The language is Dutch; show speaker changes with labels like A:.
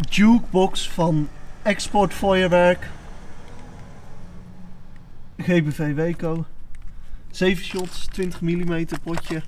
A: jukebox van Export Feuerwerk. GBV Weco. 7 shots, 20 mm potje.